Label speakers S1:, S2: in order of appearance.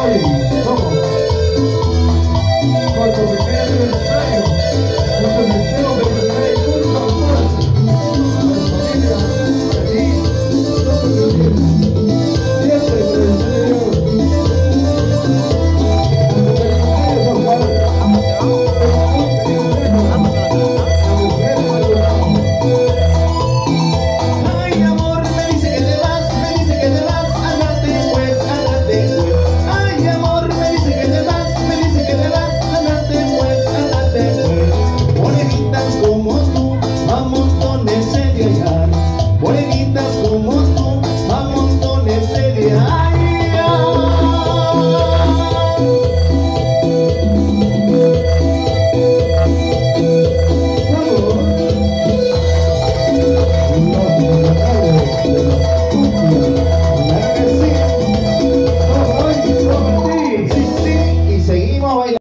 S1: Vamos lá.
S2: lindas como tú, a montones de